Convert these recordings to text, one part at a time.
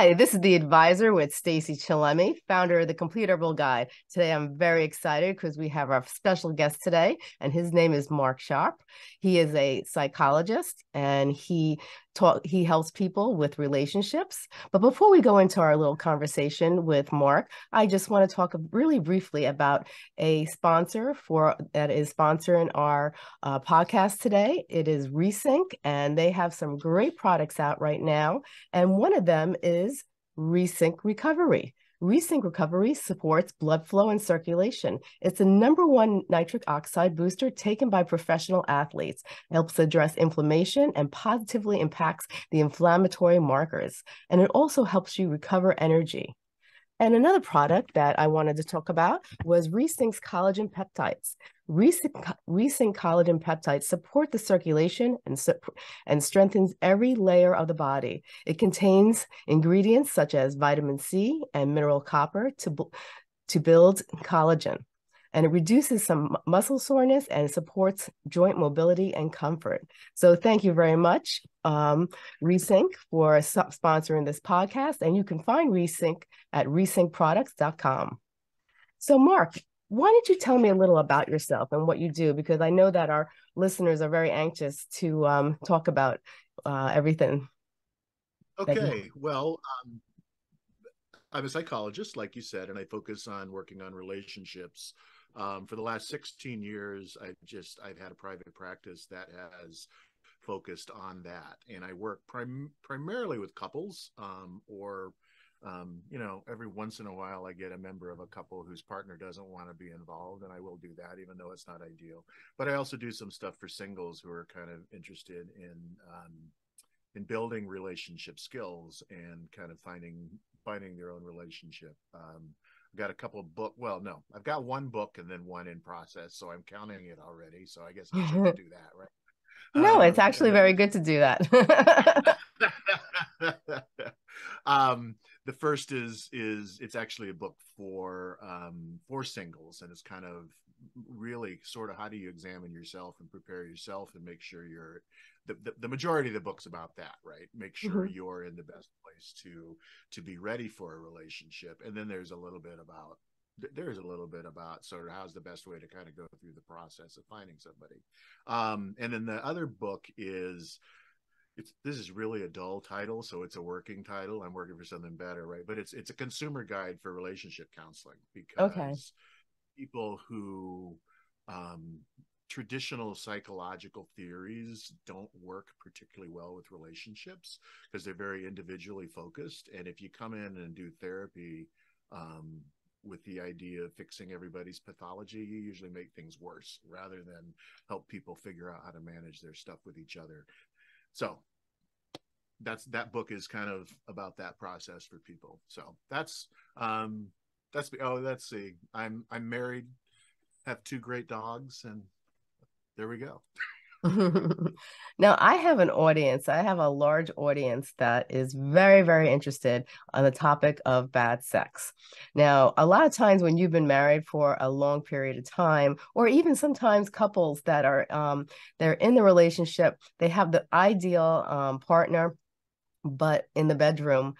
Hi, this is the advisor with Stacey Chillemi, founder of the Complete Herbal Guide. Today I'm very excited because we have our special guest today, and his name is Mark Sharp. He is a psychologist and he talk he helps people with relationships. But before we go into our little conversation with Mark, I just want to talk really briefly about a sponsor for that is sponsoring our uh, podcast today. It is Resync, and they have some great products out right now, and one of them is Resync Recovery. Resync Recovery supports blood flow and circulation. It's the number one nitric oxide booster taken by professional athletes. It helps address inflammation and positively impacts the inflammatory markers. And it also helps you recover energy. And another product that I wanted to talk about was Resync's collagen peptides. Resync, Resync collagen peptides support the circulation and, and strengthens every layer of the body. It contains ingredients such as vitamin C and mineral copper to, to build collagen. And it reduces some muscle soreness and supports joint mobility and comfort. So, thank you very much, um, Resync, for sponsoring this podcast. And you can find Resync at resyncproducts.com. So, Mark, why don't you tell me a little about yourself and what you do? Because I know that our listeners are very anxious to um, talk about uh, everything. Okay, well, um, I'm a psychologist, like you said, and I focus on working on relationships. Um, for the last 16 years, I've just I've had a private practice that has focused on that, and I work prim- primarily with couples um, or um, you know, every once in a while I get a member of a couple whose partner doesn't want to be involved, and I will do that, even though it's not ideal. But I also do some stuff for singles who are kind of interested in um, in building relationship skills and kind of finding finding their own relationship. Um, I've got a couple of book. Well, no, I've got one book and then one in process, so I'm counting it already. So I guess I should do that, right? No, um, it's actually very good to do that. um, the first is is it's actually a book for um, for singles, and it's kind of really sort of how do you examine yourself and prepare yourself and make sure you're the, the, the majority of the book's about that right make sure mm-hmm. you're in the best place to to be ready for a relationship and then there's a little bit about there's a little bit about sort of how's the best way to kind of go through the process of finding somebody um and then the other book is it's this is really a dull title, so it's a working title. I'm working for something better, right? But it's it's a consumer guide for relationship counseling because okay. People who um, traditional psychological theories don't work particularly well with relationships because they're very individually focused. And if you come in and do therapy um, with the idea of fixing everybody's pathology, you usually make things worse rather than help people figure out how to manage their stuff with each other. So that's that book is kind of about that process for people. So that's um that's oh let's see. I'm I'm married, have two great dogs, and there we go. now I have an audience. I have a large audience that is very, very interested on the topic of bad sex. Now, a lot of times when you've been married for a long period of time, or even sometimes couples that are um, they're in the relationship, they have the ideal um, partner, but in the bedroom,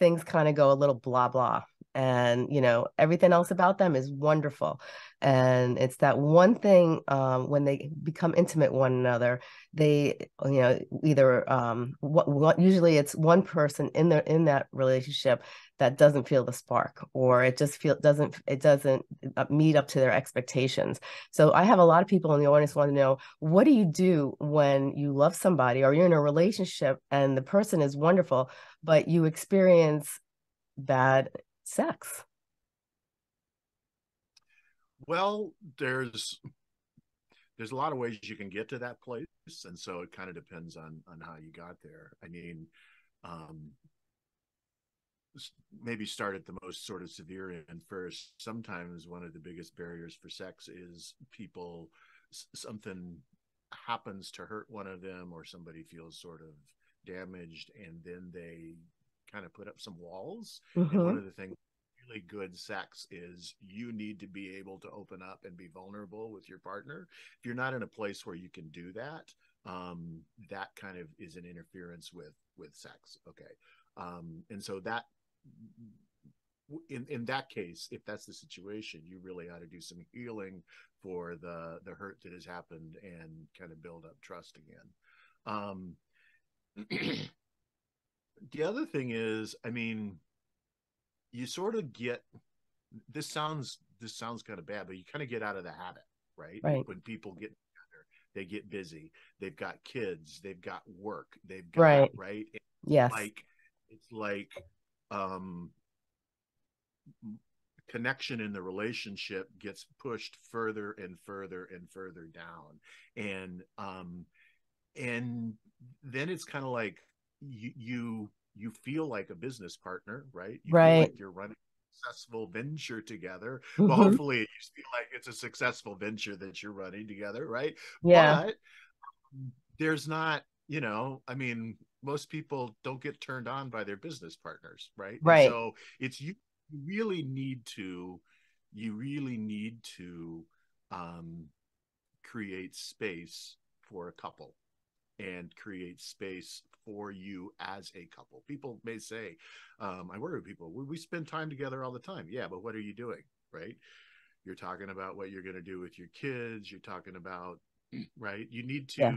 things kind of go a little blah blah and you know everything else about them is wonderful and it's that one thing um, when they become intimate one another they you know either um, what, what usually it's one person in the in that relationship that doesn't feel the spark or it just feel doesn't it doesn't uh, meet up to their expectations. So i have a lot of people in the audience want to know what do you do when you love somebody or you're in a relationship and the person is wonderful but you experience bad sex? Well, there's there's a lot of ways you can get to that place, and so it kind of depends on on how you got there. I mean, um, maybe start at the most sort of severe end first. Sometimes one of the biggest barriers for sex is people something happens to hurt one of them, or somebody feels sort of damaged, and then they kind of put up some walls. Mm-hmm. And one of the things really good sex is you need to be able to open up and be vulnerable with your partner. If you're not in a place where you can do that, um, that kind of is an interference with with sex. Okay. um, and so that in in that case if that's the situation you really ought to do some healing for the the hurt that has happened and kind of build up trust again um the other thing is i mean you sort of get this sounds this sounds kind of bad but you kind of get out of the habit right? Right. When people get together they get busy they've got kids they've got work they've got right. right? Yes. like it's like um connection in the relationship gets pushed further and further and further down. And um and then it's kind of like you you you feel like a business partner right? You right like you're running a successful venture together. Mm-hmm. well hopefully you feel like it's a successful venture that you're running together right? Yeah. But there's not you know i mean most people don't get turned on by their business partners right? Right. and so it's you you really need to you really need to um, create space for a couple and create space for you as a couple. People may say um, i worry with people. We, we spend time together all the time. Yeah but what are you doing right? You're talking about what you're going to do with your kids. You're talking about right? You need to yes.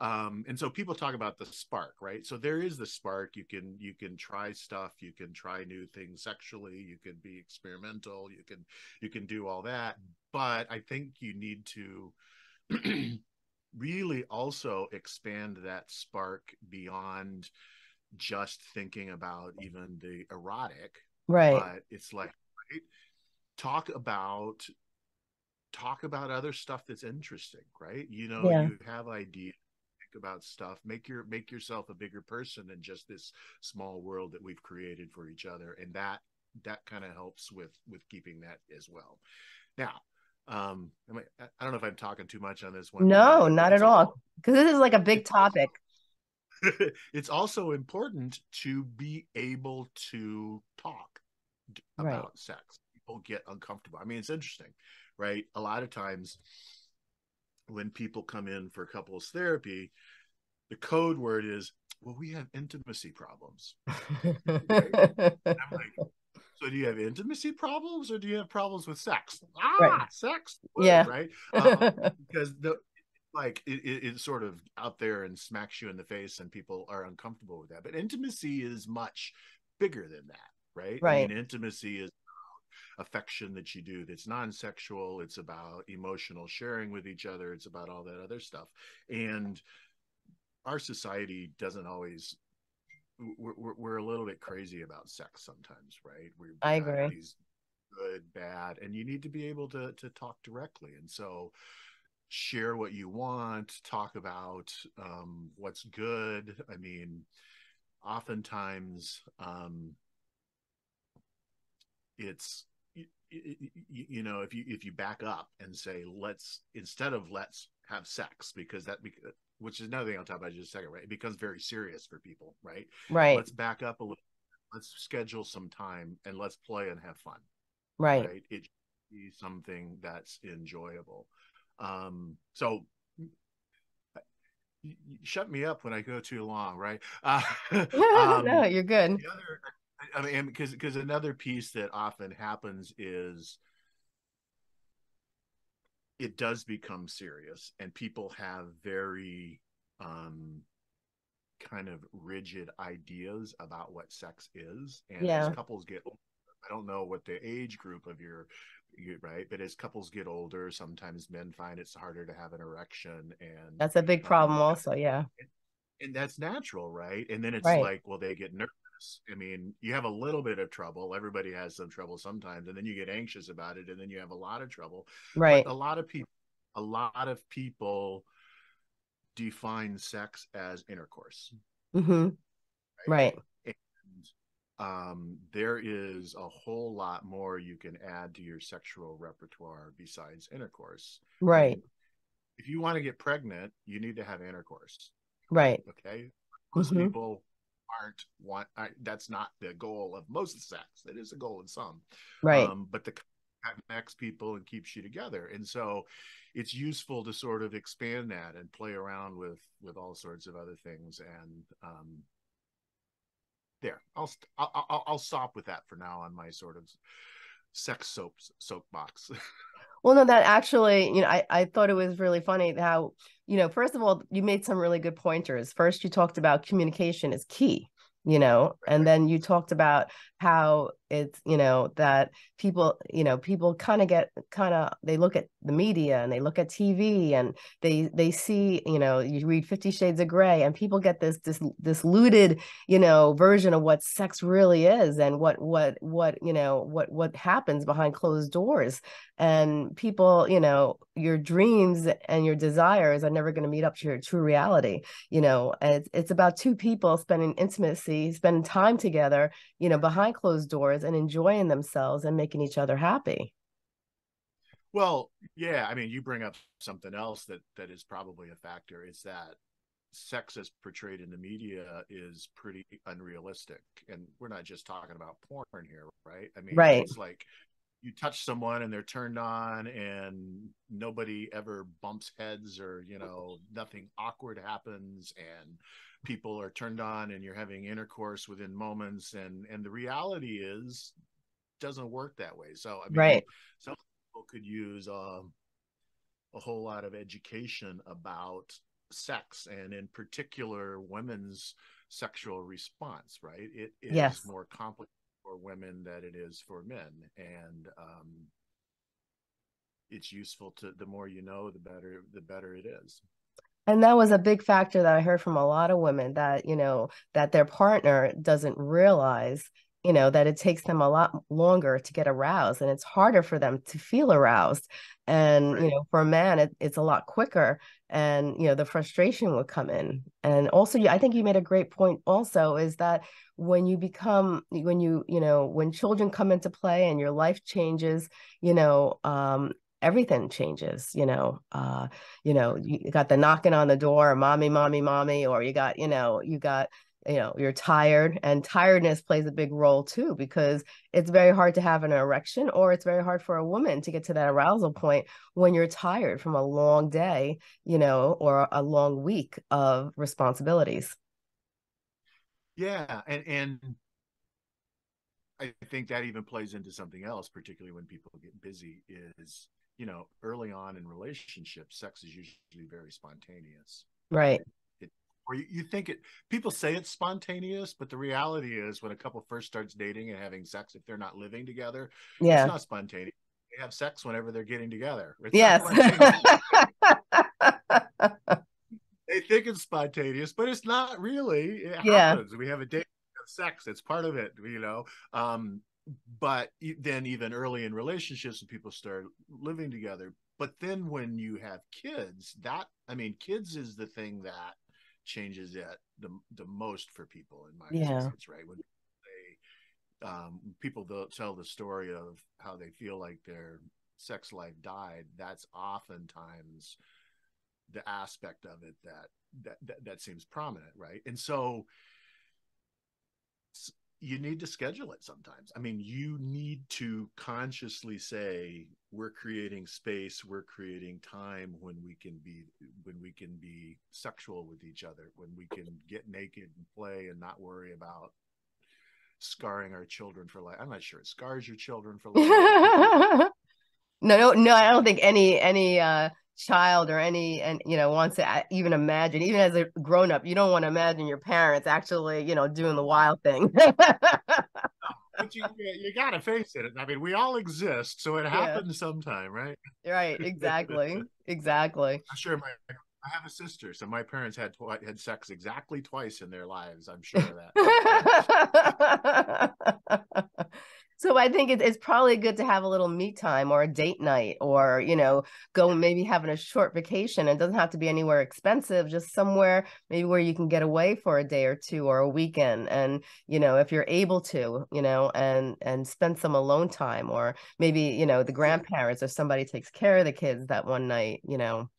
Um and so people talk about the spark right? So there is the spark. You can you can try stuff. You can try new things sexually. You can be experimental. You can you can do all that. But i think you need to really also expand that spark beyond just thinking about even the erotic right. but it's like right? Talk about talk about other stuff that's interesting right? You know yeah. you have ideas think about stuff. Make your make yourself a bigger person than just this small world that we've created for each other and that that kind of helps with with keeping that as well. Now um I, I don't know if i'm talking too much on this one no not at all because this is like a big topic it's also important to be able to talk about right. sex people get uncomfortable i mean it's interesting right a lot of times when people come in for couples therapy, the code word is, well, we have intimacy problems. right? I'm like, so do you have intimacy problems or do you have problems with sex? Ah, right. sex. yeah. Right. Um, because the, like it, it, it's sort of out there and smacks you in the face and people are uncomfortable with that. But intimacy is much bigger than that. Right. Right. I mean, intimacy is affection that you do that's non-sexual it's about emotional sharing with each other it's about all that other stuff and our society doesn't always we're, we're, a little bit crazy about sex sometimes right? We i agree. these good bad and you need to be able to to talk directly. And so share what you want talk about um, what's good. I mean oftentimes um, it's you know if you if you back up and say let's instead of let's have sex because that which is another thing i'll talk about in just a second right it becomes very serious for people right right let's back up a little let's schedule some time and let's play and have fun right, right? it should be something that's enjoyable um so you shut me up when I go too long, right? Uh, um, no, you're good. The other, I mean, because because another piece that often happens is it does become serious, and people have very um, kind of rigid ideas about what sex is, and yeah. as couples get, I don't know what the age group of your right but as couples get older sometimes men find it's harder to have an erection and that's a big problem um, also yeah and, and, that's natural right and then it's right. like well they get nervous I mean, you have a little bit of trouble. Everybody has some trouble sometimes, and then you get anxious about it, and then you have a lot of trouble. Right. But a lot of people, a lot of people define sex as intercourse. Mm-hmm. Right. right. And um, there is a whole lot more you can add to your sexual repertoire besides intercourse. Right. And if you want to get pregnant, you need to have intercourse. Right. Okay. Most mm-hmm. people aren't want I, that's not the goal of most sex it is a goal in some. Right. Um, but the connects people and keeps you together. And so it's useful to sort of expand that and play around with with all sorts of other things. And um there I'll, I'll I'll stop with that for now on my sort of sex soap soapbox. well, no, that actually, you know, I I thought it was really funny how you know, first of all, you made some really good pointers. First, you talked about communication is key you know and then you talked about how it's you know that people you know people kind of get kind of they look at the media and they look at tv and they they see you know you read 50 shades of gray and people get this this looted you know version of what sex really is and what what what you know what what happens behind closed doors. And people you know your dreams and your desires are never going to meet up to your true reality. You know it's, it's about two people spending intimacy spending time together you know behind closed doors and enjoying themselves and making each other happy well yeah i mean you bring up something else that that is probably a factor is that sex as portrayed in the media is pretty unrealistic and we're not just talking about porn here right i mean right. it's like you touch someone and they're turned on and nobody ever bumps heads or you know nothing awkward happens and people are turned on and you're having intercourse within moments and and the reality is doesn't work that way. So i mean right. some people could use um, a whole lot of education about sex and in particular women's sexual response right? It is yes. more complicated for women than it is for men and um, it's useful to the more you know the better the better it is and that was a big factor that i heard from a lot of women that you know that their partner doesn't realize you know that it takes them a lot longer to get aroused and it's harder for them to feel aroused and right. you know for a man it, it's a lot quicker and you know the frustration would come in and also i think you made a great point also is that when you become when you you know when children come into play and your life changes you know um everything changes you know uh you know you got the knocking on the door mommy mommy mommy or you got you know you got you know you're tired and tiredness plays a big role too because it's very hard to have an erection or it's very hard for a woman to get to that arousal point when you're tired from a long day you know or a long week of responsibilities. Yeah and and i think that even plays into something else particularly when people get busy is you know early on in relationships sex is usually very spontaneous. Right. Or you, you think it people say it's spontaneous but the reality is when a couple first starts dating and having sex if they're not living together yeah. it's not spontaneous. They have sex whenever they're getting together. It's yes. they think it's spontaneous but it's not really. It yeah. happens. We have a date of sex. It's part of it you know? Um but then even early in relationships when people start living together but then when you have kids that i mean kids is the thing that changes it the the most for people in my yeah. experience, right? When they um, people tell the story of how they feel like their sex life died, that's oftentimes the aspect of it that that that, that seems prominent, right? And so you need to schedule it sometimes. I mean, you need to consciously say we're creating space, we're creating time when we can be when we can be sexual with each other, when we can get naked and play and not worry about scarring our children for life. I'm not sure it scars your children for life. no, no, no, I don't think any any uh child or any and you know wants to uh, even imagine even as a grown up you don't want to imagine your parents actually you know doing the wild thing but you you gotta face it i mean we all exist so it happens yeah. sometime right right exactly exactly i'm sure my I have a sister, so my parents had had sex exactly twice in their lives. I'm sure of that. So I think it's probably good to have a little me time or a date night or, you know, go maybe having a short vacation. It doesn't have to be anywhere expensive, just somewhere maybe where you can get away for a day or two or a weekend. And, you know, if you're able to, you know, and and spend some alone time or maybe, you know, the grandparents or somebody takes care of the kids that one night, you know.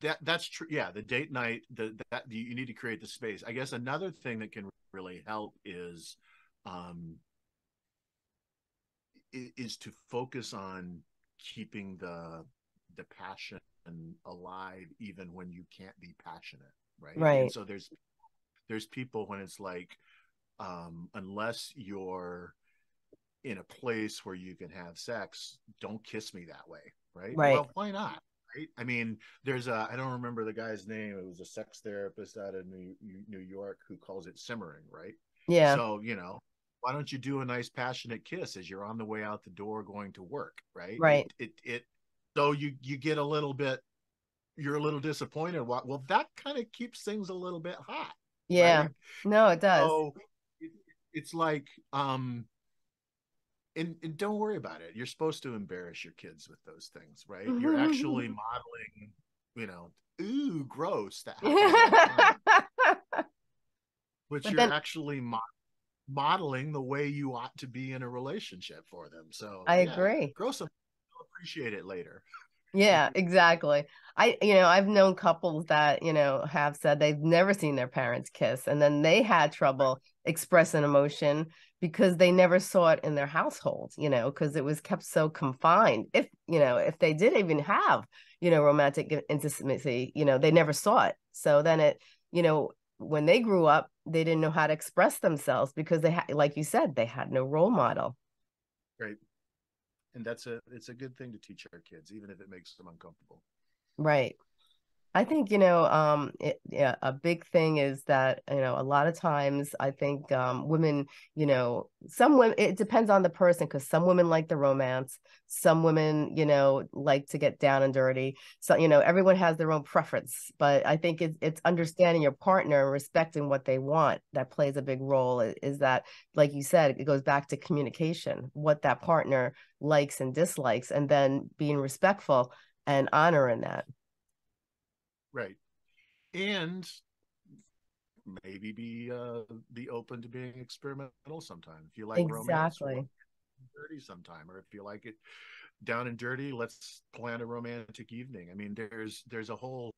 That that's true. Yeah, the date night, the that you need to create the space. I guess another thing that can really help is um, is to focus on keeping the the passion alive even when you can't be passionate right? Right. and so there's there's people when it's like um unless you're in a place where you can have sex don't kiss me that way right? Right. Well why not right? I mean there's a i don't remember the guy's name. It was a sex therapist out of new, new york who calls it simmering right? Yeah. So you know why don't you do a nice passionate kiss as you're on the way out the door going to work right? Right. it it, it so you you get a little bit you're a little disappointed well that kind of keeps things a little bit hot yeah. right? no it does. So it, it's like um and, and don't worry about it. You're supposed to embarrass your kids with those things right? You're actually modeling you know ooh gross that but, but you're then, actually mo- modeling the way you ought to be in a relationship for them. So i yeah, agree. gross them appreciate it later. Yeah exactly. I you know i've known couples that you know have said they've never seen their parents kiss and then they had trouble expressing emotion because they never saw it in their household you know because it was kept so confined. If you know if they did even have you know romantic intimacy you know they never saw it. So then it you know when they grew up they didn't know how to express themselves because they had like you said they had no role model. Right. And that's a it's a good thing to teach our kids even if it makes them uncomfortable. Right I think you know, um, it, yeah, a big thing is that you know a lot of times I think um, women, you know, some women. It depends on the person because some women like the romance, some women, you know, like to get down and dirty. So you know, everyone has their own preference, but I think it's it's understanding your partner and respecting what they want that plays a big role. Is that, like you said, it goes back to communication, what that partner likes and dislikes, and then being respectful and honoring that. Right. And maybe be uh be open to being experimental sometime. If you like exactly. romance, dirty sometime, or if you like it down and dirty, let's plan a romantic evening. I mean, there's there's a whole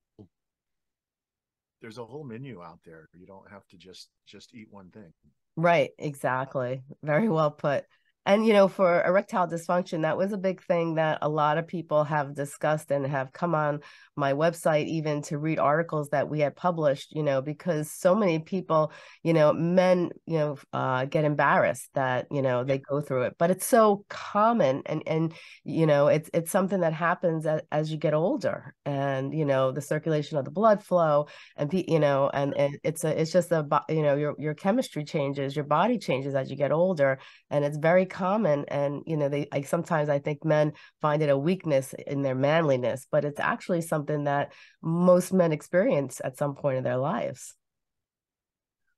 there's a whole menu out there. You don't have to just just eat one thing. Right, exactly. Very well put and you know for erectile dysfunction that was a big thing that a lot of people have discussed and have come on my website even to read articles that we had published you know because so many people you know men you know uh, get embarrassed that you know they go through it. But it's so common and and you know it's it's something that happens as, as you get older and you know the circulation of the blood flow and you know and, and it's a it's just a you know your your chemistry changes your body changes as you get older and it's very common and you know they like sometimes i think men find it a weakness in their manliness but it's actually something that most men experience at some point in their lives.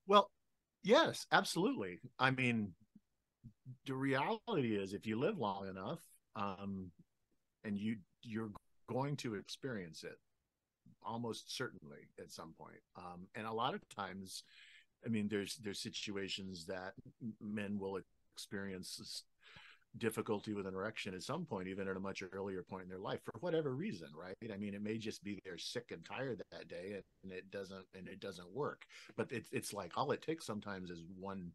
Well yes absolutely. I mean the reality is if you live long enough um and you you're going to experience it almost certainly at some point um and a lot of times i mean there's there's situations that men will experience difficulty with an erection at some point, even at a much earlier point in their life, for whatever reason, right? I mean, it may just be they're sick and tired that day, and it doesn't and it doesn't work. But it's it's like all it takes sometimes is one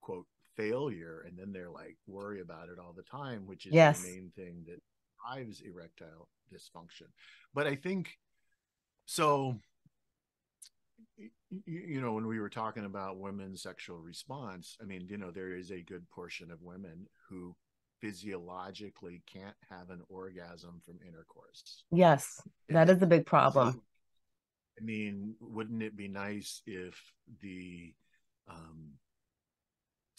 quote failure, and then they're like worry about it all the time, which is yes. the main thing that drives erectile dysfunction. But I think so you know when we were talking about women's sexual response i mean you know there is a good portion of women who physiologically can't have an orgasm from intercourse. Yes that is a big problem. so, i mean wouldn't it be nice if the um,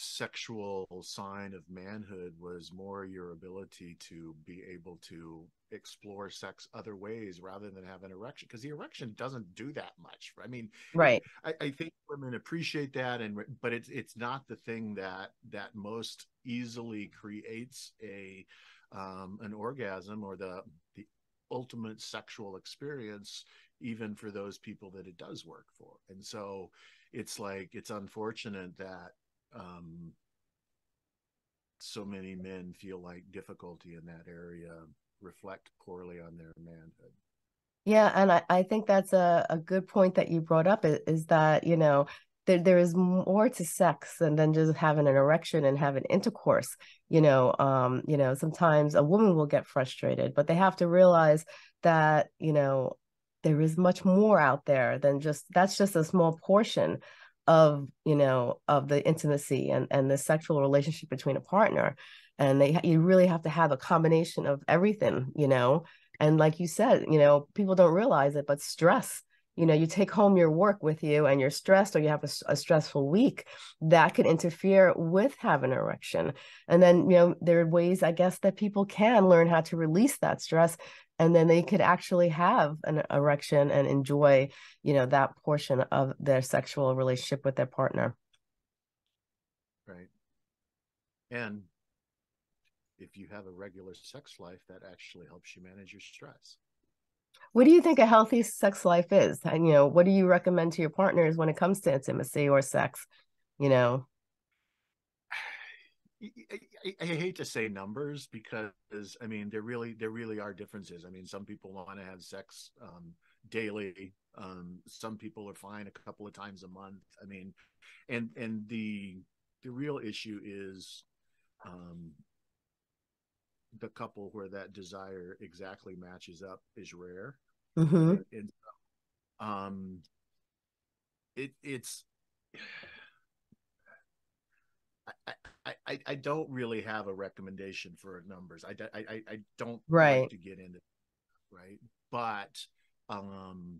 sexual sign of manhood was more your ability to be able to explore sex other ways rather than have an erection because the erection doesn't do that much i mean right. I, I, think women appreciate that and but it's it's not the thing that that most easily creates a um an orgasm or the the ultimate sexual experience even for those people that it does work for. And so it's like it's unfortunate that um so many men feel like difficulty in that area reflect poorly on their manhood. Yeah, and I, I think that's a, a good point that you brought up is, is that, you know, there, there is more to sex than, than just having an erection and having intercourse. You know, um, you know, sometimes a woman will get frustrated, but they have to realize that, you know, there is much more out there than just that's just a small portion of you know of the intimacy and and the sexual relationship between a partner and they you really have to have a combination of everything you know? And like you said you know people don't realize it but stress you know you take home your work with you and you're stressed or you have a, a, stressful week that could interfere with having an erection. And then you know there are ways i guess that people can learn how to release that stress and then they could actually have an erection and enjoy you know that portion of their sexual relationship with their partner. Right. And if you have a regular sex life that actually helps you manage your stress. What do you think a healthy sex life is? And you know what do you recommend to your partners when it comes to intimacy or sex you know I, I, hate to say numbers because I mean there really there really are differences. I mean some people want to have sex um, daily. Um, some people are fine a couple of times a month. I mean, and and the the real issue is um, the couple where that desire exactly matches up is rare. Mm-hmm. And, um, it it's I, I, don't really have a recommendation for numbers. I, I, I don't right. like to get into right, but um,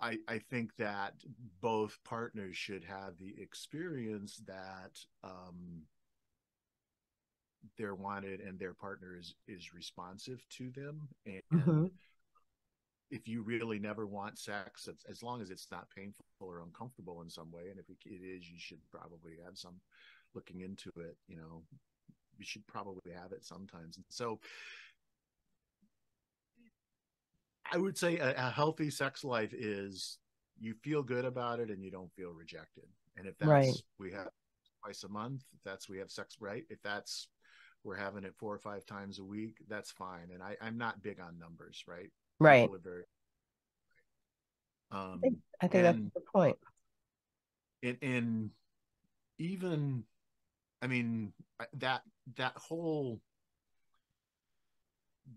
I I think that both partners should have the experience that um, they're wanted and their partner is is responsive to them and. Mm-hmm if you really never want sex, as long as it's not painful or uncomfortable in some way, and if it is, you should probably have some looking into it. You know, you should probably have it sometimes. And so, I would say a, a healthy sex life is you feel good about it and you don't feel rejected. And if that's right. we have twice a month, if that's we have sex right, if that's we're having it four or five times a week, that's fine. And I, I'm not big on numbers, right? Right. Um, I think, I think and, that's the point. And, and even i mean that that whole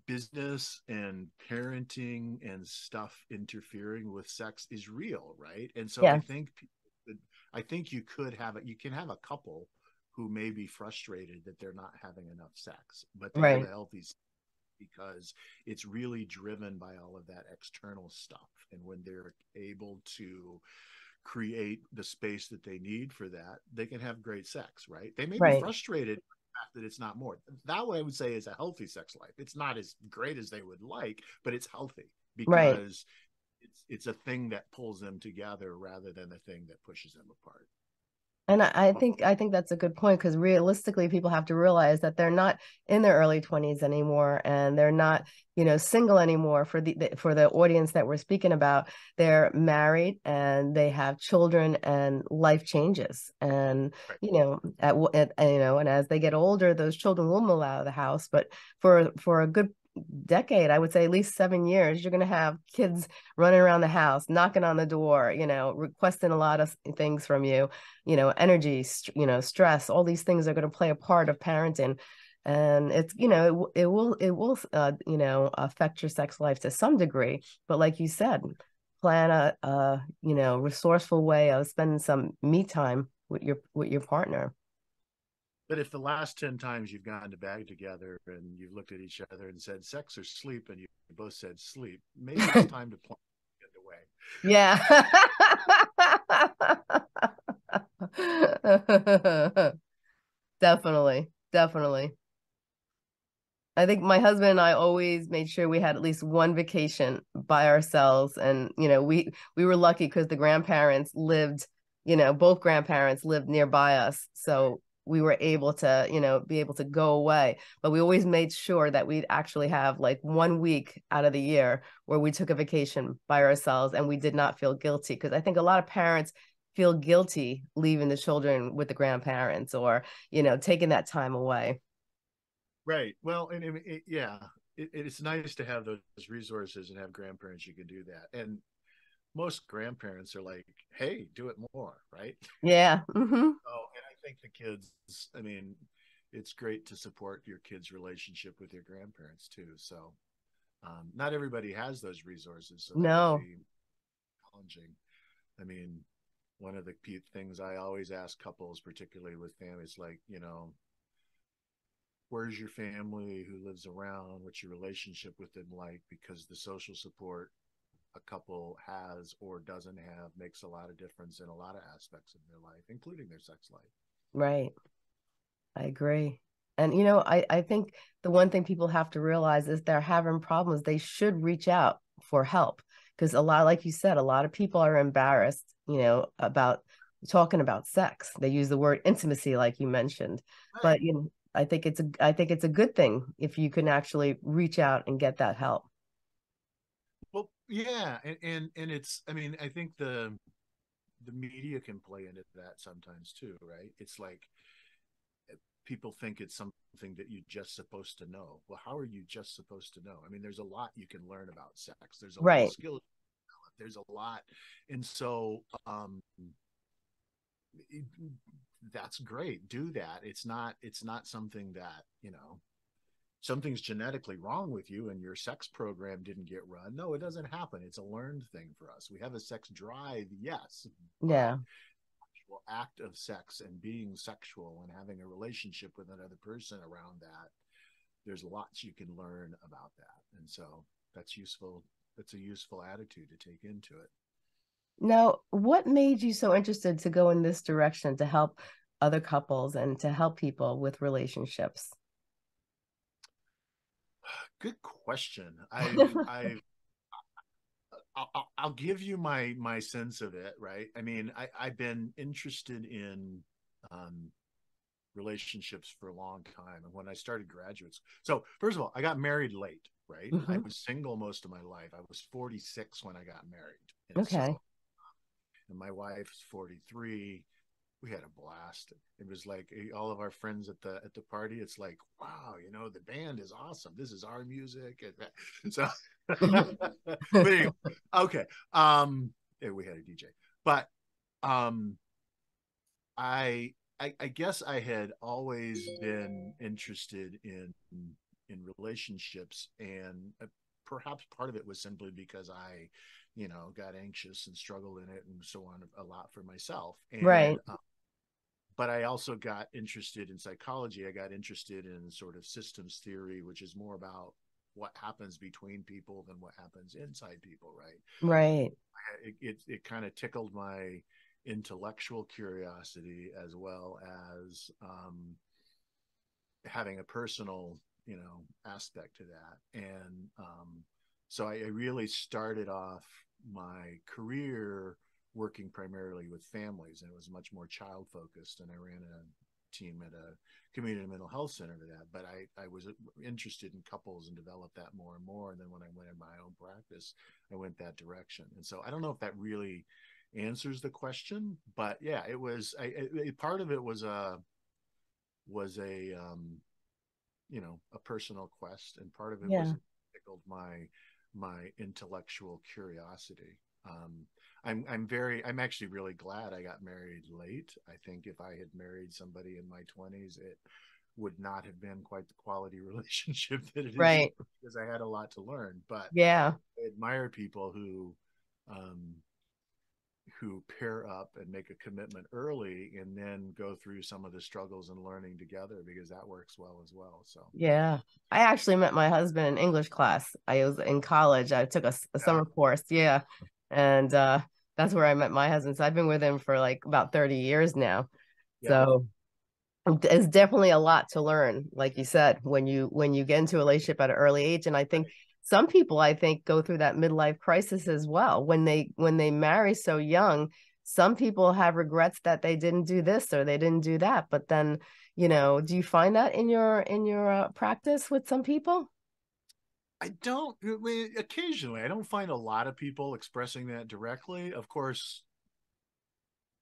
business and parenting and stuff interfering with sex is real right? And so i think i think you could have it you can have a couple who may be frustrated that they're not having enough sex but they right. have a healthy because it's really driven by all of that external stuff. And when they're able to create the space that they need for that, they can have great sex, right? They may right. be frustrated that it's not more. That what I would say is a healthy sex life. It's not as great as they would like, but it's healthy because right. it's it's a thing that pulls them together rather than a thing that pushes them apart. And I, think I think that's a good point because realistically, people have to realize that they're not in their early twenties anymore, and they're not, you know, single anymore. For the, the, for the audience that we're speaking about, they're married and they have children, and life changes. And you know, at, at you know, and as they get older, those children will move out of the house. But for for a good decade, I would say at least seven years, you're going to have kids running around the house, knocking on the door, you know, requesting a lot of things from you, you know, energy, st- you know, stress, all these things are going to play a part of parenting. And it's, you know, it, it will, it will, uh, you know, affect your sex life to some degree. But like you said, plan a, a, you know, resourceful way of spending some me time with your, with your partner. But if the last 10 times you've gone to bed together and you've looked at each other and said sex or sleep, and you both said sleep, maybe it's time to plan away. Yeah. definitely. Definitely. I think my husband and I always made sure we had at least one vacation by ourselves. And, you know, we we were lucky because the grandparents lived, you know, both grandparents lived nearby us. So we were able to you know be able to go away but we always made sure that we'd actually have like one week out of the year where we took a vacation by ourselves and we did not feel guilty because i think a lot of parents feel guilty leaving the children with the grandparents or you know taking that time away. Right. Well and, and it, yeah it, it's nice to have those resources and have grandparents you can do that and most grandparents are like hey do it more right? Yeah mm-hmm. oh think the kids, I mean, it's great to support your kids' relationship with your grandparents too. So, um, not everybody has those resources. So no. Challenging. I mean, one of the things I always ask couples, particularly with families, like, you know, where's your family who lives around? What's your relationship with them like? Because the social support a couple has or doesn't have makes a lot of difference in a lot of aspects of their life, including their sex life. Right. I agree. And you know, I, I think the one thing people have to realize is they're having problems, they should reach out for help. Because a lot, like you said, a lot of people are embarrassed, you know, about talking about sex. They use the word intimacy, like you mentioned. Right. But you know, I think it's a I think it's a good thing if you can actually reach out and get that help. Well, yeah, and and, and it's I mean, I think the the media can play into that sometimes too, right? It's like people think it's something that you're just supposed to know. Well, how are you just supposed to know? I mean, there's a lot you can learn about sex. There's a right. lot of skills. There's a lot, and so um, that's great. Do that. It's not. It's not something that you know. Something's genetically wrong with you, and your sex program didn't get run. No, it doesn't happen. It's a learned thing for us. We have a sex drive, yes. Yeah actual act of sex and being sexual and having a relationship with another person around that, there's lots you can learn about that. And so that's useful. That's a useful attitude to take into it. Now, what made you so interested to go in this direction to help other couples and to help people with relationships? Good question. I I I'll, I'll, give you my my sense of it right i mean i i've been interested in um relationships for a long time and when i started graduates so first of all i got married late right mm-hmm. i was single most of my life i was 46 when i got married and okay so, and my wife's 43 we had a blast it was like eh, all of our friends at the at the party it's like wow you know the band is awesome this is our music so anyway, okay. Um, yeah, we had a DJ, but um, I, I I guess I had always been interested in in relationships, and uh, perhaps part of it was simply because I, you know, got anxious and struggled in it and so on a lot for myself. And, right. Um, but I also got interested in psychology. I got interested in sort of systems theory, which is more about what happens between people than what happens inside people right? Right. It it, it kind of tickled my intellectual curiosity as well as um, having a personal you know aspect to that. And um, so I, I really started off my career working primarily with families and it was much more child focused and i ran a team at a community mental health center to that. But I, I was interested in couples and developed that more and more. And then when I went in my own practice, I went that direction. And so I don't know if that really answers the question, but yeah, it was. I, it, part of it was a was a um, you know a personal quest, and part of it yeah. was tickled my my intellectual curiosity. Um, I'm I'm very I'm actually really glad I got married late. I think if I had married somebody in my 20s, it would not have been quite the quality relationship that it right. is because I had a lot to learn. But yeah, I admire people who um, who pair up and make a commitment early and then go through some of the struggles and learning together because that works well as well so yeah i actually met my husband in english class i was in college i took a, a yeah. summer course yeah and uh that's where I met my husband. So I've been with him for like about 30 years now. Yeah. So it's definitely a lot to learn, like you said, when you when you get into a relationship at an early age. And I think some people I think go through that midlife crisis as well. When they when they marry so young, some people have regrets that they didn't do this or they didn't do that. But then, you know, do you find that in your in your uh, practice with some people? I don't occasionally I don't find a lot of people expressing that directly. Of course,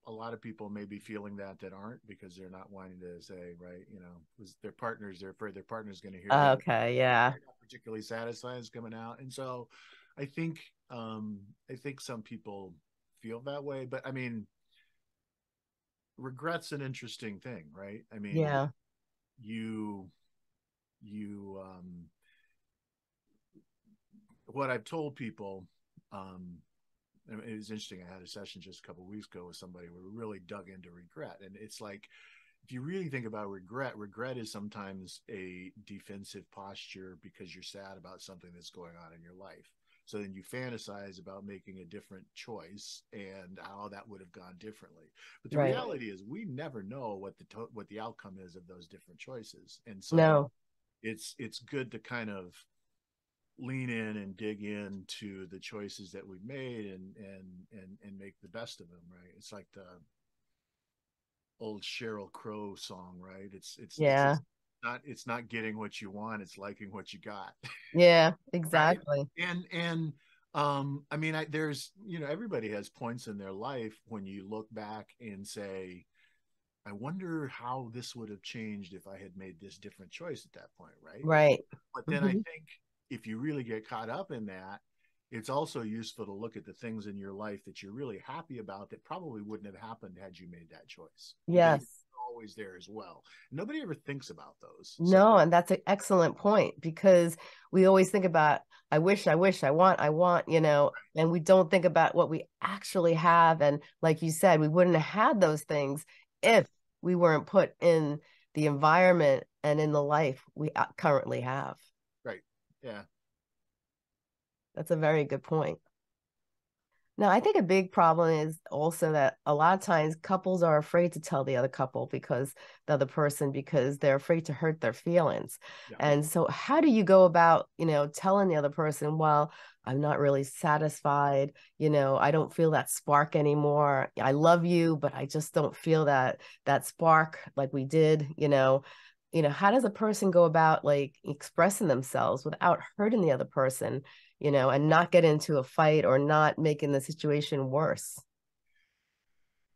a lot of people may be feeling that that aren't because they're not wanting to say right, you know, because their partners they're afraid their partner's going to hear. Okay, yeah. particularly satisfied is coming out, and so I think um I think some people feel that way, but I mean, regret's an interesting thing, right? I mean, yeah, you you um what I've told people, um, it was interesting. I had a session just a couple weeks ago with somebody where we really dug into regret, and it's like if you really think about regret, regret is sometimes a defensive posture because you're sad about something that's going on in your life. So then you fantasize about making a different choice and how that would have gone differently. But the right. reality is, we never know what the to- what the outcome is of those different choices, and so no. it's it's good to kind of lean in and dig into the choices that we've made and and and and make the best of them. Right? It's like the old Sheryl Crow song, right? It's it's yeah. It's, not it's not getting what you want it's liking what you got yeah exactly right? and and um i mean I, there's you know everybody has points in their life when you look back and say i wonder how this would have changed if i had made this different choice at that point right right but then mm-hmm. i think if you really get caught up in that it's also useful to look at the things in your life that you're really happy about that probably wouldn't have happened had you made that choice yes always there as well. Nobody ever thinks about those. So. No, and that's an excellent point because we always think about I wish, I wish, I want, I want, you know, and we don't think about what we actually have. And like you said, we wouldn't have had those things if we weren't put in the environment and in the life we uh, currently have. Yeah. That's a very good point. Now, I think a big problem is also that a lot of times couples are afraid to tell the other couple because the other person because they're afraid to hurt their feelings. Yeah. And so how do you go about, you know, telling the other person, well, I'm not really satisfied, you know, I don't feel that spark anymore. I love you, but I just don't feel that that spark like we did, you know. You know, how does a person go about like expressing themselves without hurting the other person you know, and not get into a fight or not making the situation worse?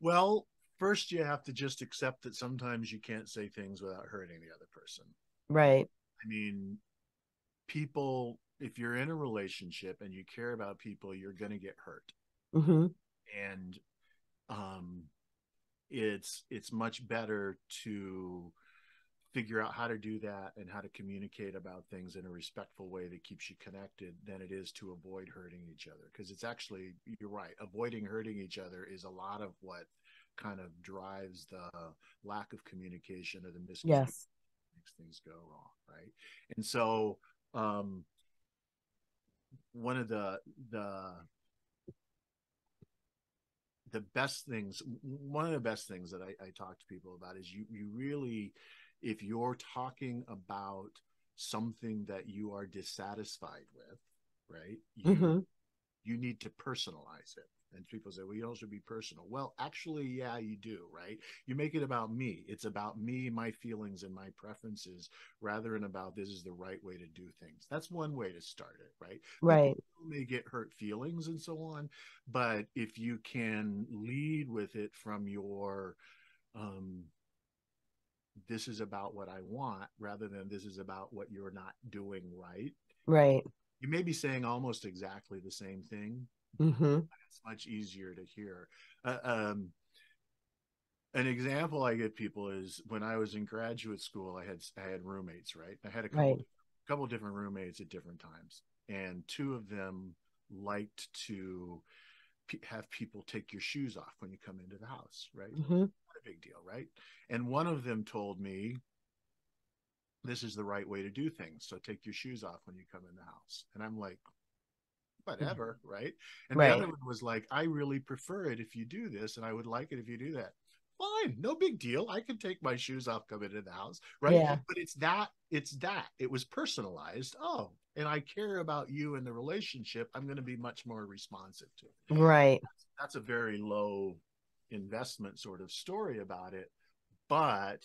Well, first you have to just accept that sometimes you can't say things without hurting the other person. Right. I mean, people, if you're in a relationship and you care about people, you're going to get hurt. Mm-hmm. And um, it's it's much better to figure out how to do that and how to communicate about things in a respectful way that keeps you connected than it is to avoid hurting each other because it's actually you're right avoiding hurting each other is a lot of what kind of drives the lack of communication or the miscommunication yes. makes things go wrong right and so um one of the the the best things one of the best things that I, I talk to people about is you you really if you're talking about something that you are dissatisfied with, right? You, mm-hmm. you need to personalize it. And people say, well, you also be personal. Well, actually, yeah, you do, right? You make it about me. It's about me, my feelings, and my preferences rather than about this is the right way to do things. That's one way to start it, right? Right. People may get hurt feelings and so on, but if you can lead with it from your um, this is about what I want rather than this is about what you're not doing right. Right. You may be saying almost exactly the same thing. Mm-hmm. It's much easier to hear. Uh, um, an example I give people is when I was in graduate school, I had I had roommates, right? I had a couple right. couple different roommates at different times, and two of them liked to have people take your shoes off when you come into the house, right? Mm-hmm big deal, right? And one of them told me, this is the right way to do things. So take your shoes off when you come in the house. And I'm like, whatever, mm-hmm. right? And right. the other one was like, I really prefer it if you do this, and I would like it if you do that. Fine, no big deal. I can take my shoes off, come into the house, right? Yeah. But it's that, it's that. It was personalized. Oh, and I care about you and the relationship. I'm going to be much more responsive to. It. Right. That's, that's a very low investment sort of story about it but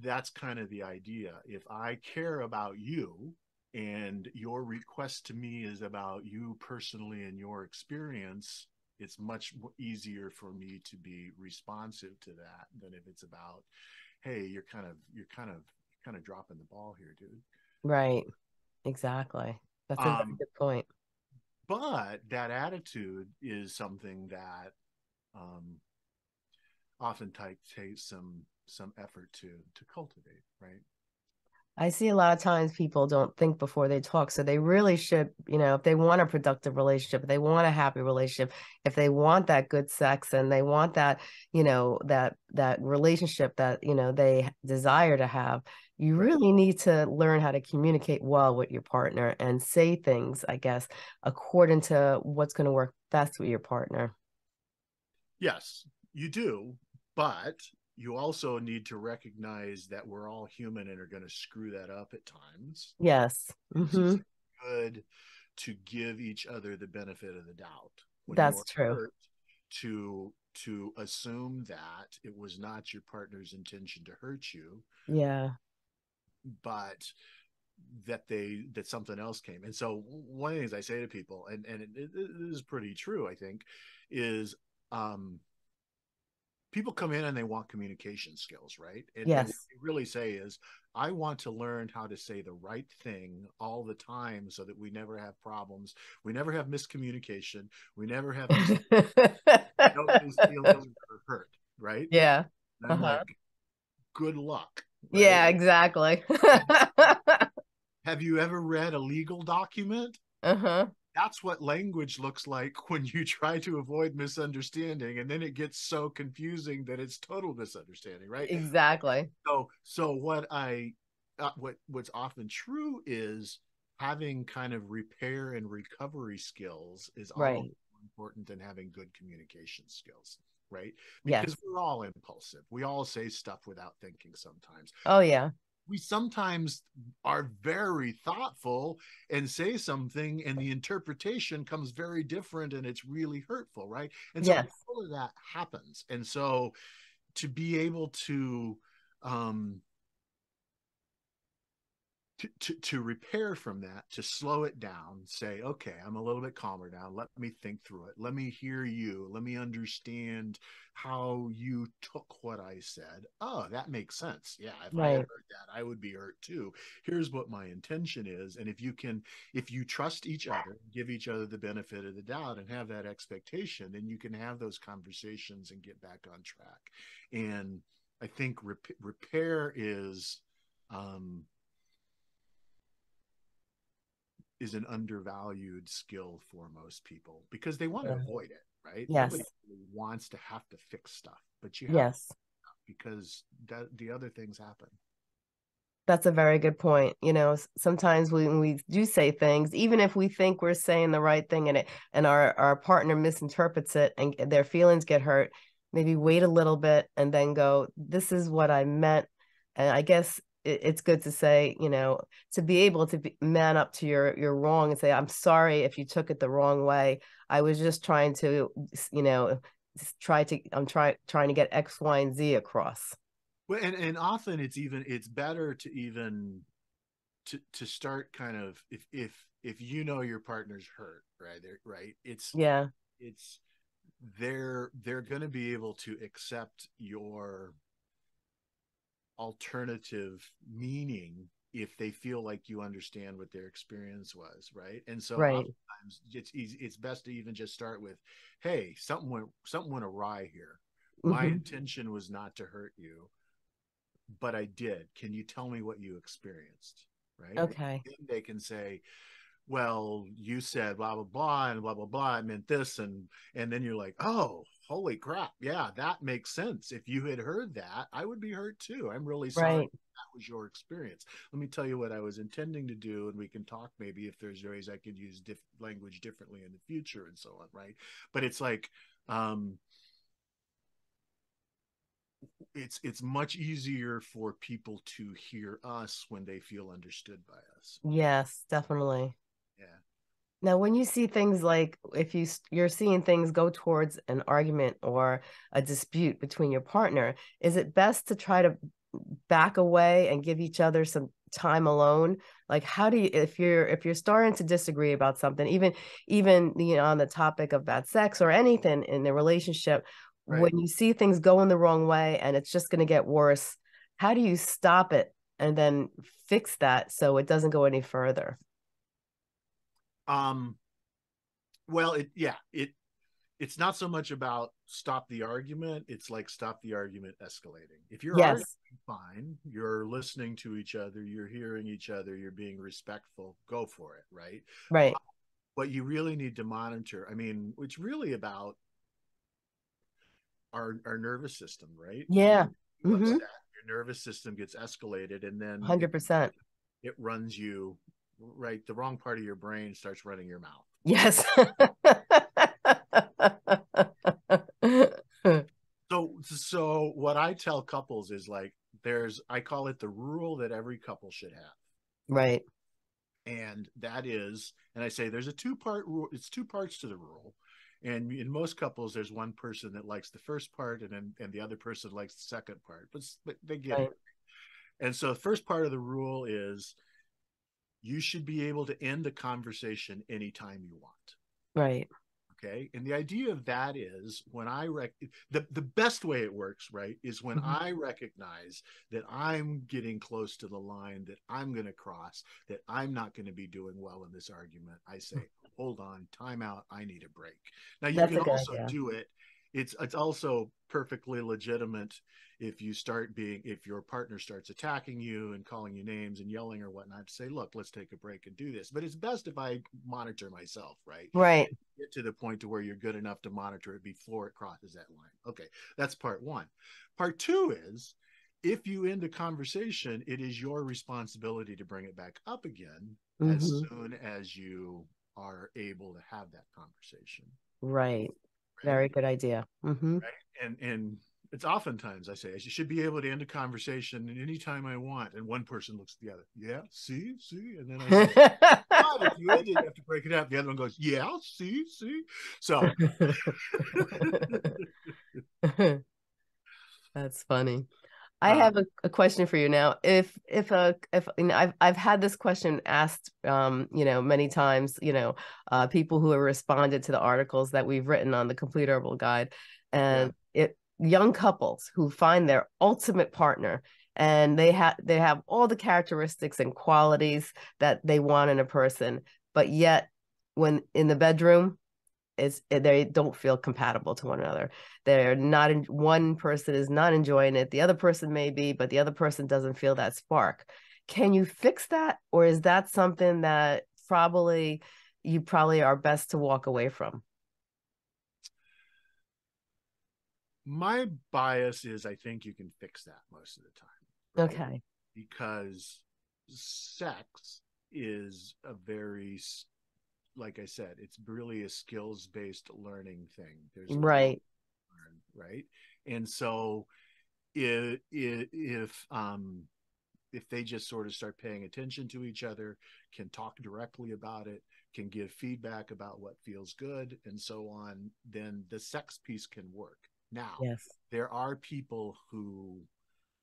that's kind of the idea. If i care about you and your request to me is about you personally and your experience it's much easier for me to be responsive to that than if it's about hey you're kind of you're kind of kind of dropping the ball here dude. Right. Exactly. That's a um, good point. but that attitude is something that um, often takes some some effort to to cultivate, right? I see a lot of times people don't think before they talk. So they really should, you know, if they want a productive relationship, if they want a happy relationship, if they want that good sex and they want that, you know, that that relationship that, you know, they desire to have, you really need to learn how to communicate well with your partner and say things, I guess, according to what's going to work best with your partner. Yes, you do. But you also need to recognize that we're all human and are going to screw that up at times. Yes. Mm-hmm. good to give each other the benefit of the doubt. When That's true. To to assume that it was not your partner's intention to hurt you. Yeah. But that they that something else came. And so one of the things I say to people, and and it, it is pretty true, I think, is um people come in and they want communication skills, right? And, yes. What they really say is, I want to learn how to say the right thing all the time so that we never have problems. We never have miscommunication. We never have nobody's feelings are hurt, right? Yeah. And I'm uh-huh. like, good luck. Right? Yeah, exactly. have you ever read a legal document? Uh-huh that's what language looks like when you try to avoid misunderstanding and then it gets so confusing that it's total misunderstanding right? Exactly. So so what i uh, what what's often true is having kind of repair and recovery skills is right. more important than having good communication skills right? Because yes. we're all impulsive. We all say stuff without thinking sometimes. Oh yeah we sometimes are very thoughtful and say something and the interpretation comes very different and it's really hurtful right and so yes. all of that happens and so to be able to um to, to, to repair from that, to slow it down, say, okay, I'm a little bit calmer now. Let me think through it. Let me hear you. Let me understand how you took what I said. Oh, that makes sense. Yeah, if right. I had heard that, I would be hurt too. Here's what my intention is. And if you can, if you trust each other, give each other the benefit of the doubt and have that expectation, then you can have those conversations and get back on track. And I think rep- repair is, um, is an undervalued skill for most people because they want to avoid it, right? Yes. Nobody wants to have to fix stuff, but you have yes. because that, the other things happen. That's a very good point. You know, sometimes when we do say things, even if we think we're saying the right thing and it and our, our partner misinterprets it and their feelings get hurt, maybe wait a little bit and then go, This is what I meant. And I guess it's good to say, you know, to be able to be, man up to your your wrong and say, I'm sorry if you took it the wrong way. I was just trying to, you know, try to I'm trying trying to get X, Y, and Z across. Well, and, and often it's even it's better to even to to start kind of if if if you know your partner's hurt, right? there Right. It's yeah. It's they're they're going to be able to accept your alternative meaning if they feel like you understand what their experience was right? And so right. sometimes it's easy it's best to even just start with hey something went something went awry here. My mm-hmm. intention was not to hurt you but i did. Can you tell me what you experienced? Right? Okay. they can say well you said blah blah blah and blah blah blah i meant this and and then you're like oh holy crap. Yeah that makes sense. If you had heard that i would be hurt too. I'm really sorry right. that was your experience. Let me tell you what i was intending to do and we can talk maybe if there's ways i could use diff- language differently in the future and so on right? But it's like um it's it's much easier for people to hear us when they feel understood by us. Yes definitely. Yeah now, when you see things like if you you're seeing things go towards an argument or a dispute between your partner, is it best to try to back away and give each other some time alone? Like, how do you if you're if you're starting to disagree about something, even even you know on the topic of bad sex or anything in the relationship, right. when you see things going the wrong way and it's just going to get worse, how do you stop it and then fix that so it doesn't go any further? Um, well, it yeah it it's not so much about stop the argument it's like stop the argument escalating. If you're yes. fine you're listening to each other you're hearing each other you're being respectful go for it right? Right. But you really need to monitor i mean it's really about our our nervous system right? Yeah. Mhm. your nervous system gets escalated and then 100% it, it runs you right the wrong part of your brain starts running your mouth. Yes. So so what i tell couples is like there's i call it the rule that every couple should have. Right. And that is and i say there's a two part rule it's two parts to the rule. And in most couples there's one person that likes the first part and then and the other person likes the second part but, but they get Right. it and so the first part of the rule is you should be able to end a conversation anytime you want. Right. Okay? And the idea of that is when i rec the, the best way it works right is when Mhm. i recognize that i'm getting close to the line that i'm going to cross that i'm not going to be doing well in this argument i say hold on time out i need a break. Now you That's can also idea. do it it's it's also perfectly legitimate if you start being if your partner starts attacking you and calling you names and yelling or whatnot to say look let's take a break and do this but it's best if i monitor myself right right get to the point to where you're good enough to monitor it before it crosses that line. Okay, that's part one. Part two is if you end a conversation, it is your responsibility to bring it back up again as Mhm. soon as you are able to have that conversation. right? Very good idea hmm And and it's oftentimes I say I should be able to end a conversation anytime I want, and one person looks at the other. Yeah, see, see, and then I say, "God, if you ended, you have to break it up. The other one goes, yeah, see, see. So That's funny. I Uh, have a, a question for you now. If if a if you know, I've I've had this question asked um you know many times, you know, uh people who have responded to the articles that we've written on the Complete Herbal Guide. And it young couples who find their ultimate partner and they have they have all the characteristics and qualities that they want in a person, but yet when in the bedroom is eh, they don't feel compatible to one another. They're not in one person is not enjoying it, the other person may be, but the other person doesn't feel that spark. Can you fix that, or is that something that probably you probably are best to walk away from? my bias is I think you can fix that most of the time. right? Okay. because sex is a very like i said it's really a skills based learning thing there's Right. learn, right and so if, if um if they just sort of start paying attention to each other can talk directly about it can give feedback about what feels good and so on then the sex piece can work now Yes. there are people who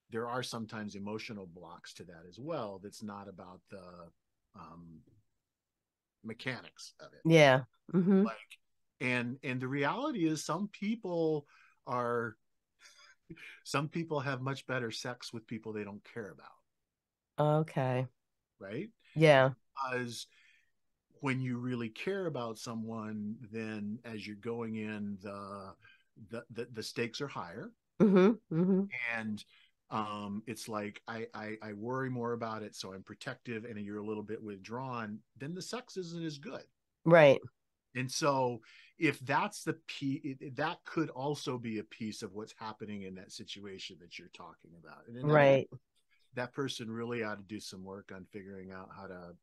there are sometimes emotional blocks to that as well that's not about the um mechanics of it. Yeah. hmm like and and the reality is some people are some people have much better sex with people they don't care about. Okay. right? Yeah. because when you really care about someone then as you're going in the the the, the stakes are higher. Hmm hmm and um, it's like I, I I worry more about it, so I'm protective, and you're a little bit withdrawn. Then the sex isn't as good, Right. and so if that's the p that could also be a piece of what's happening in that situation that you're talking about, and then that- Right. that person really ought to do some work on figuring out how to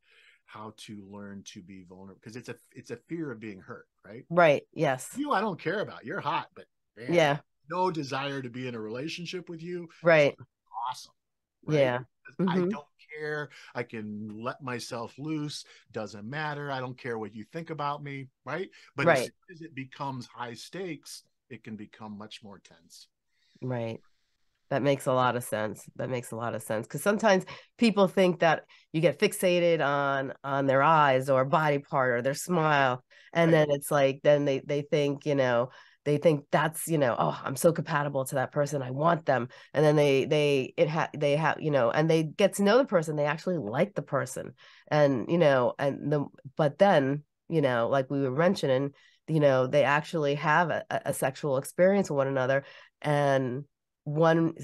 how to learn to be vulnerable because it's a it's a fear of being hurt, right? Right. Yes. You I don't care about. You're hot, but man, Yeah. No desire to be in a relationship with you. Right. Awesome. right? Yeah. I Mhm. don't care. I can let myself loose. Doesn't matter. I don't care what you think about me, right? But as Right. soon as it becomes high stakes, it can become much more tense. Right. That makes a lot of sense. That makes a lot of sense because sometimes people think that you get fixated on on their eyes or body part or their smile, and Right. then it's like then they they think you know they think that's you know oh I'm so compatible to that person I want them, and then they they it ha they have you know and they get to know the person they actually like the person. And you know and the but then you know like we were mentioning you know they actually have a, a sexual experience with one another and one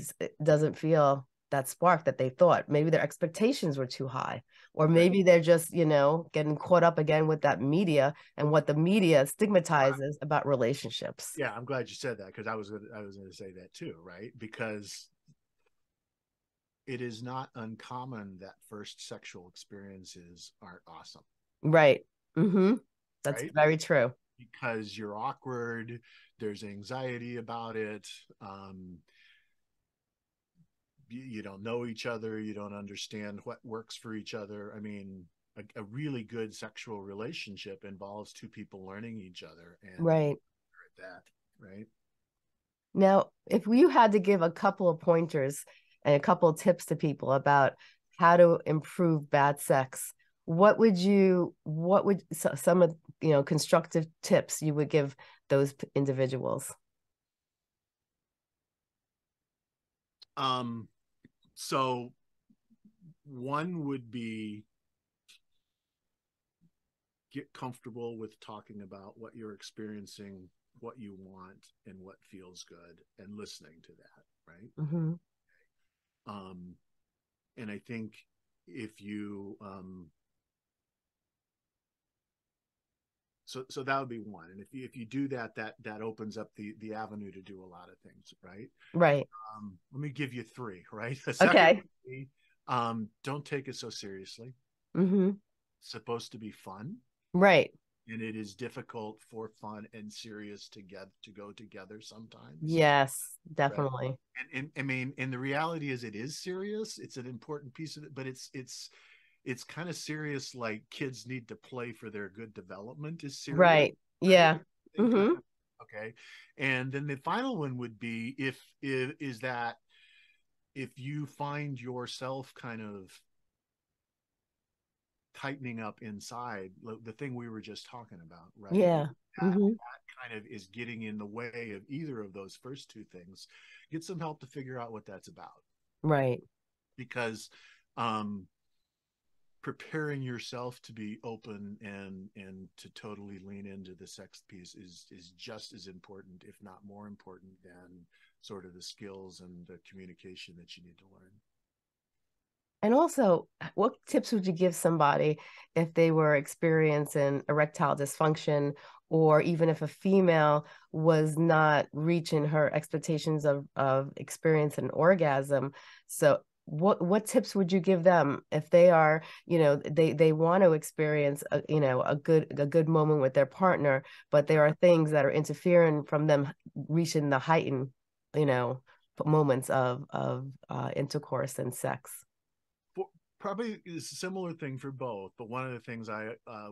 doesn't feel that spark that they thought. Maybe their expectations were too high or maybe they're just you know getting caught up again with that media and what the media stigmatizes about relationships. Yeah i'm glad you said that because i was gonna, i was going to say that too right? Because it is not uncommon that first sexual experiences aren't awesome. Right. Mm-hmm. That's right? very true. Because you're awkward there's anxiety about it um you, you don't know each other you don't understand what works for each other. I mean a, a, really good sexual relationship involves two people learning each other and right. that right? Now if you had to give a couple of pointers and a couple of tips to people about how to improve bad sex what would you what would some of you know constructive tips you would give those individuals? Um so one would be get comfortable with talking about what you're experiencing what you want and what feels good and listening to that right mm-hmm. um and i think if you um so so that would be one. And if you if you do that that that opens up the the avenue to do a lot of things right? Right. Um let me give you three right? Okay. be, um don't take it so seriously. Mm-hmm. it's supposed to be fun. Right. And it is difficult for fun and serious to get to go together sometimes. Yes definitely. Right? and, and i mean and the reality is it is serious. It's an important piece of it but it's it's it's kind of serious like kids need to play for their good development is serious right yeah mm-hmm. okay and then the final one would be if, if is that if you find yourself kind of tightening up inside the thing we were just talking about right yeah that, mm-hmm. that kind of is getting in the way of either of those first two things get some help to figure out what that's about right because um preparing yourself to be open and and to totally lean into the sex piece is is just as important if not more important than sort of the skills and the communication that you need to learn. And also what tips would you give somebody if they were experiencing erectile dysfunction or even if a female was not reaching her expectations of of experience an orgasm? So what what tips would you give them if they are you know they they want to experience a, you know a good a good moment with their partner but there are things that are interfering from them reaching the heightened you know moments of of uh, intercourse and sex? Probably is a similar thing for both but one of the things i uh,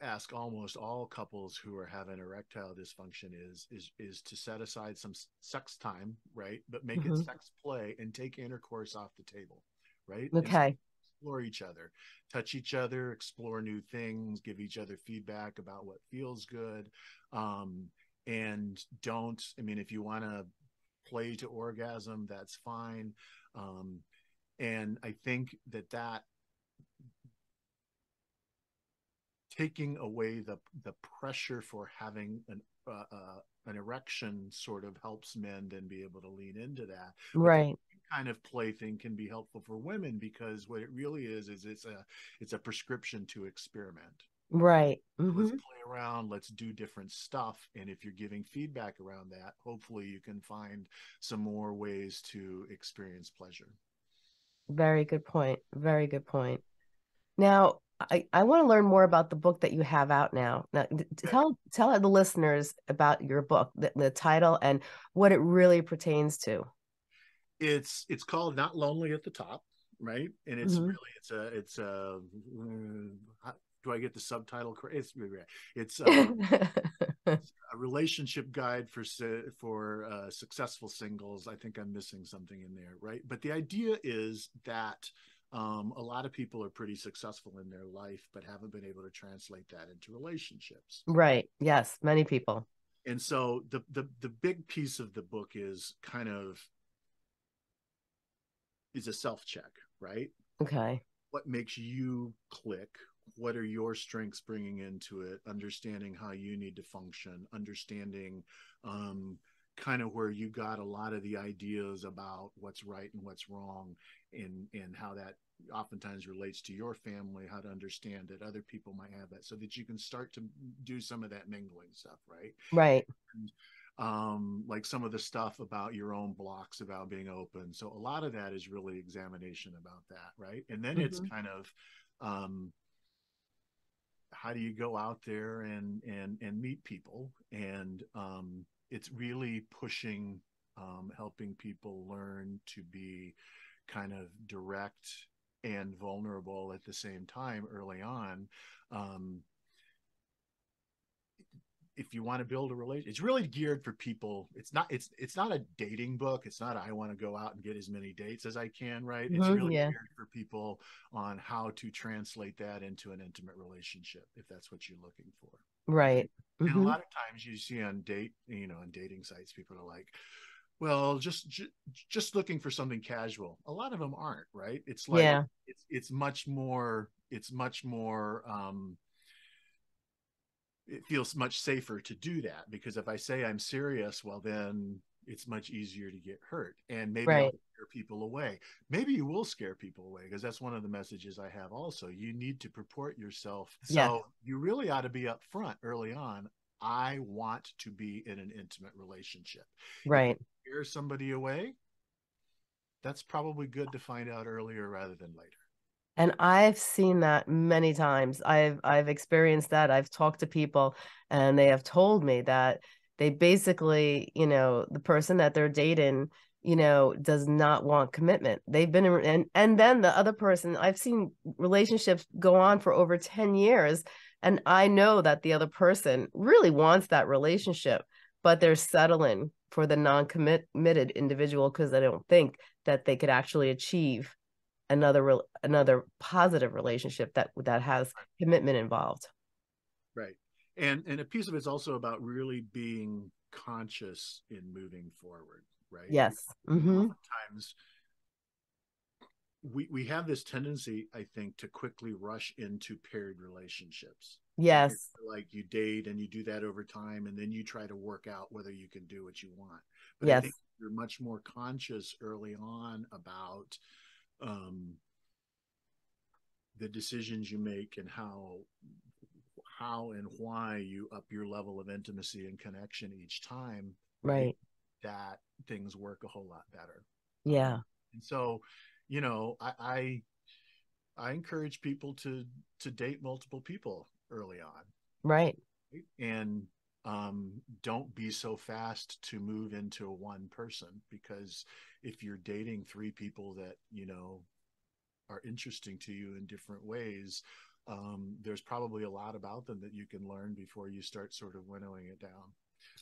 ask almost all couples who are having erectile dysfunction is is is to set aside some sex time, right? But make mm-hmm. it sex play and take intercourse off the table, right? Okay. explore each other, touch each other, explore new things, give each other feedback about what feels good, um, and don't. I mean, if you want to play to orgasm, that's fine. Um, and I think that that taking away the the pressure for having an uh, uh, an erection sort of helps men then be able to lean into that. Right. kind of plaything can be helpful for women because what it really is is it's a it's a prescription to experiment. Right. Mm-hmm. Let's play around. Let's do different stuff. And if you're giving feedback around that, hopefully you can find some more ways to experience pleasure. Very good point. Very good point. Now, I, I want to learn more about the book that you have out now. Now, tell tell the listeners about your book, the, the title, and what it really pertains to. It's it's called "Not Lonely at the Top," right? And it's mm-hmm. really it's a it's a uh, do I get the subtitle? It's it's, uh, it's a relationship guide for for uh, successful singles. I think I'm missing something in there, right? But the idea is that um, a lot of people are pretty successful in their life but haven't been able to translate that into relationships. Right. Yes many people. And so the the the big piece of the book is kind of is a self check right? Okay. What makes you click? What are your strengths bringing into it? Understanding how you need to function understanding um, kind of where you got a lot of the ideas about what's right and what's wrong and and how that oftentimes relates to your family how to understand that other people might have that so that you can start to do some of that mingling stuff right? Right. And, um like some of the stuff about your own blocks about being open so a lot of that is really examination about that right? And then mm-hmm. it's kind of um how do you go out there and and and meet people and um it's really pushing um helping people learn to be kind of direct and vulnerable at the same time early on. Um if you want to build a relation it's really geared for people. It's not it's it's not a dating book. It's not i want to go out and get as many dates as i can right? It's mm-hmm, really yeah. geared for people on how to translate that into an intimate relationship if that's what you're looking for. Right mm-hmm. and a mm-hmm. lot of times you see on date you know on dating sites people are like well just just, just looking for something casual a lot of them aren't right it's like yeah. it's it's much more it's much more um it feels much safer to do that because if I say I'm serious, well, then it's much easier to get hurt and maybe right. Scare people away. Maybe you will scare people away because that's one of the messages I have also. You need to purport yourself. So you really ought to be upfront early on. I want to be in an intimate relationship. Right. scare somebody away, that's probably good to find out earlier rather than later and i've seen that many times i've i've experienced that i've talked to people and they have told me that they basically you know the person that they're dating you know does not want commitment. They've been in, and and then the other person i've seen relationships go on for over 10 years and i know that the other person really wants that relationship but they're settling for the non-committed individual because they don't think that they could actually achieve another another positive relationship that that has commitment involved and and a piece of it's also about really being conscious in moving forward right? Yes. Mm-hmm. times we we have this tendency i think to quickly rush into paired relationships. Yes. like you date and you do that over time and then you try to work out whether you can do what you want. But yes. i think you're much more conscious early on about um, the decisions you make and how how and why you up your level of intimacy and connection each time right. that things work a whole lot better. Yeah. um, and so you know I, I i encourage people to to date multiple people early on. Right. And um, don't be so fast to move into one person because if you're dating three people that you know are interesting to you in different ways um, there's probably a lot about them that you can learn before you start sort of winnowing it down.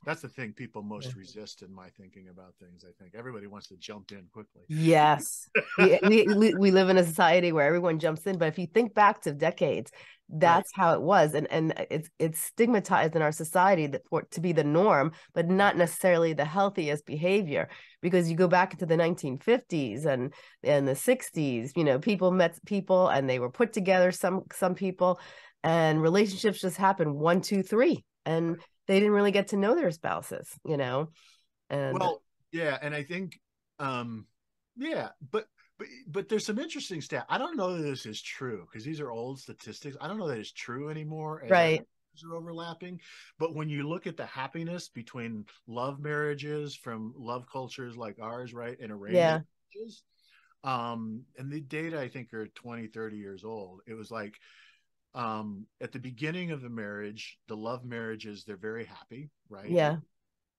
That's the thing people most yeah. resist in my thinking about things i think. Everybody wants to jump in quickly. Yes. We, we, we live in a society where everyone jumps in but if you think back to decades that's right. how it was and and it's it's stigmatized in our society that for to be the norm but not necessarily the healthiest behavior because you go back into the 1950s and and the 60s you know people met people and they were put together some some people and relationships just happened one two three and they didn't really get to know their spouses you know and well yeah and i think um yeah but but but there's some interesting stat. I don't know that this is true because these are old statistics. I don't know that it's true anymore. Right. Are overlapping, but when you look at the happiness between love marriages from love cultures like ours, right, and arranged yeah. marriages, um, and the data I think are 20, 30 years old. It was like um, at the beginning of the marriage, the love marriages, they're very happy, right? Yeah.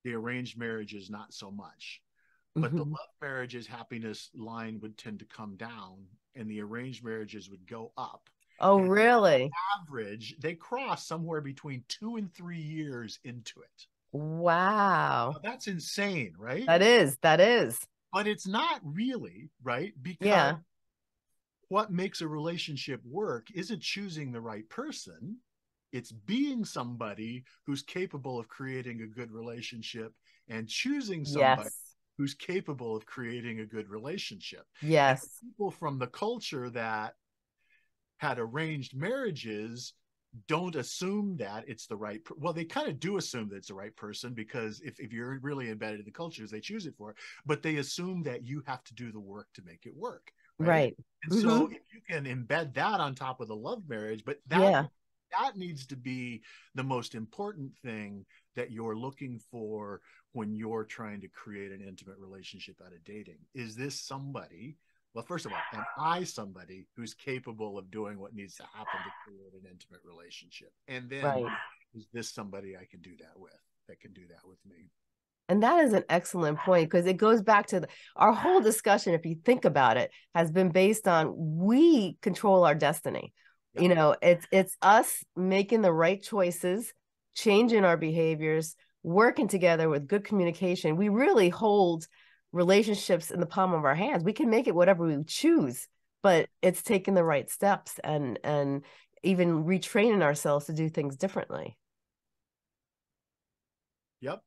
The arranged marriages, not so much but mm-hmm. the love marriages happiness line would tend to come down and the arranged marriages would go up. Oh and really? average they cross somewhere between two and three years into it. Wow. Now, that's insane right? That is that is. But it's not really right? Because yeah. what makes a relationship work isn't choosing the right person. It's being somebody who's capable of creating a good relationship and choosing somebody yes who's capable of creating a good relationship. Yes. people from the culture that had arranged marriages don't assume that it's the right well they kind of do assume that it's the right person because if, if you're really embedded in the cultures they choose it for but they assume that you have to do the work to make it work right, right. and mm-hmm. so if you can embed that on top of the love marriage but that yeah. That needs to be the most important thing that you're looking for when you're trying to create an intimate relationship out of dating is this somebody well, first of all, am I somebody who's capable of doing what needs to happen to create an intimate relationship? And then right. is this somebody I can do that with, that can do that with me? And that is an excellent point because it goes back to the, our whole discussion, if you think about it, has been based on we control our destiny. You know, it's it's us making the right choices, changing our behaviors, working together with good communication. We really hold relationships in the palm of our hands. We can make it whatever we choose, but it's taking the right steps and and even retraining ourselves to do things differently. Yep.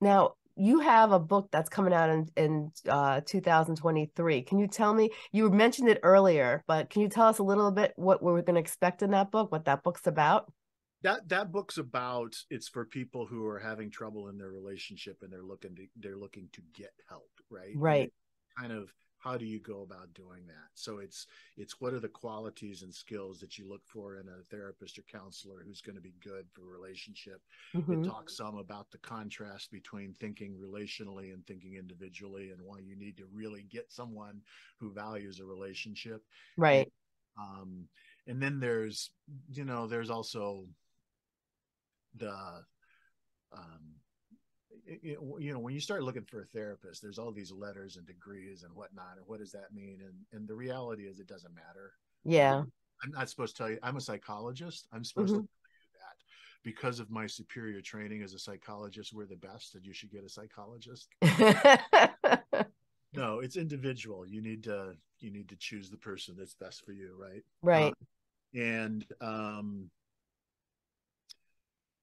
Now, you have a book that's coming out in in uh, 2023. Can you tell me? You mentioned it earlier, but can you tell us a little bit what we're going to expect in that book? What that book's about? that that book's about it's for people who are having trouble in their relationship and they're looking to they're looking to get help right right kind of how do you go about doing that? So it's it's what are the qualities and skills that you look for in a therapist or counselor who's going to be good for a relationship mm-hmm. it talks some about the contrast between thinking relationally and thinking individually and why you need to really get someone who values a relationship. Right. Um and then there's you know there's also the um, you know when you start looking for a therapist there's all these letters and degrees and whatnot and what does that mean? And and the reality is it doesn't matter. Yeah. I'm not supposed to tell you i'm a psychologist. I'm supposed mm-hmm. to tell you that. Because of my superior training as a psychologist we're the best and you should get a psychologist. No it's individual. You need to you need to choose the person that's best for you right? Right. Um, and um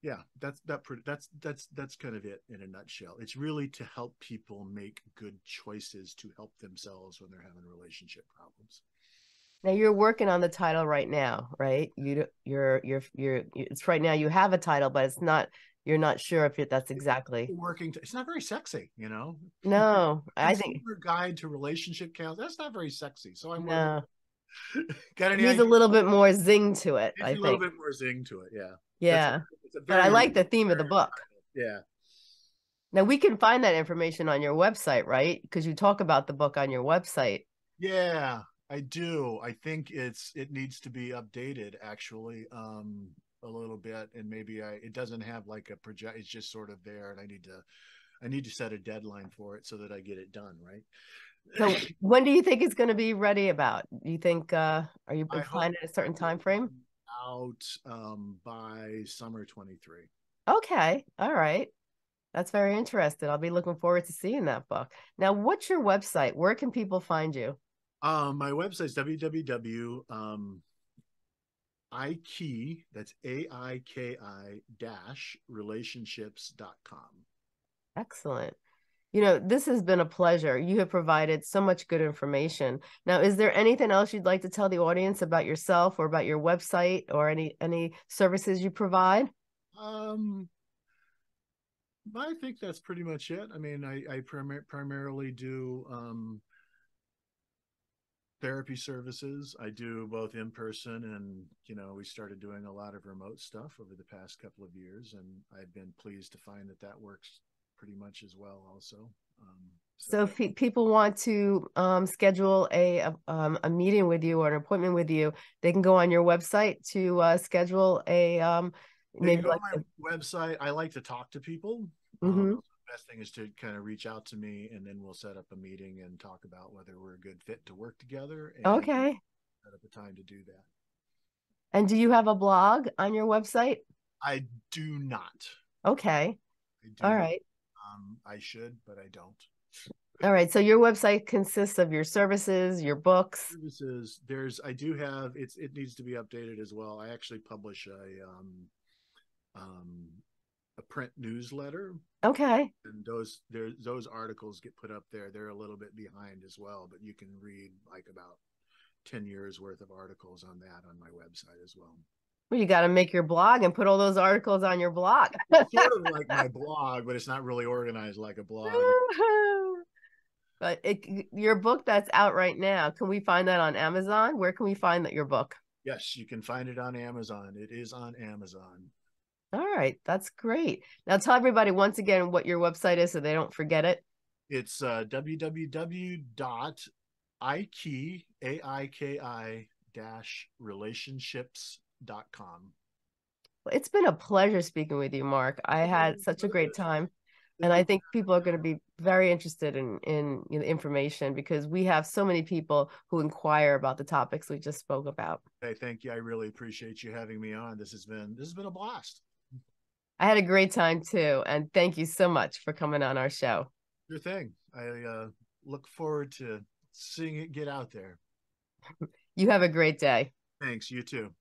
yeah that's that that's that's that's kind of it in a nutshell. It's really to help people make good choices to help themselves when they're having relationship problems. Now you're working on the title right now right? You you're you're you're it's right now you have a title but it's not you're not sure if it, that's exactly working to, it's not very sexy you know? No i think your guide to relationship counseling that's not very sexy so i'm no. got any needs a little bit more zing to it I a think. A little bit more zing to it yeah yeah but I like the theme of the book. Yeah. Now we can find that information on your website, right? Because you talk about the book on your website. Yeah, I do. I think it's it needs to be updated actually um a little bit and maybe I it doesn't have like a project it's just sort of there and I need to I need to set a deadline for it so that I get it done, right? So when do you think it's going to be ready about? Do you think uh are you planning a certain time frame? out um, by summer 23. Okay. All right. That's very interesting. I'll be looking forward to seeing that book. Now, what's your website? Where can people find you? Um, my website is www. Um, aiki, that's A I K I dash relationships.com. Excellent you know, this has been a pleasure. You have provided so much good information. Now, is there anything else you'd like to tell the audience about yourself or about your website or any any services you provide? Um, I think that's pretty much it. I mean, I, I prim- primarily do um, therapy services. I do both in person and, you know, we started doing a lot of remote stuff over the past couple of years. And I've been pleased to find that that works pretty much as well also um, so, so, if pe- people want to um, schedule a a, um, a, meeting with you or an appointment with you they can go on your website to uh, schedule a um, maybe like my a... website. I like to talk to people. Um, mm-hmm. best thing is to kind of reach out to me and then we'll set up a meeting and talk about whether we're a good fit to work together okay. set up a time to do that. And do you have a blog on your website? I do not. Okay. All right um, I should, but I don't. All right. So your website consists of your services, your books. Services. There's. I do have. It's. It needs to be updated as well. I actually publish a um, um, a print newsletter. Okay. And those there those articles get put up there. They're a little bit behind as well, but you can read like about 10 years worth of articles on that on my website as well. Well, you got to make your blog and put all those articles on your blog. sort of like my blog, but it's not really organized like a blog. but it, your book that's out right now, can we find that on Amazon? Where can we find that your book? Yes, you can find it on Amazon. It is on Amazon. All right, that's great. Now tell everybody once again what your website is so they don't forget it. It's uh, www.aiki, A-I-K-I dash relationships.com. It's been a pleasure speaking with you, Mark. I had such a great time and I think people are going to be very interested in in you know, information because we have so many people who inquire about the topics we just spoke about. Hey, thank you. I really appreciate you having me on. This has been this has been a blast. I had a great time too, and thank you so much for coming on our show. Your thing. I uh, look forward to seeing it get out there. You have a great day. Thanks. You too.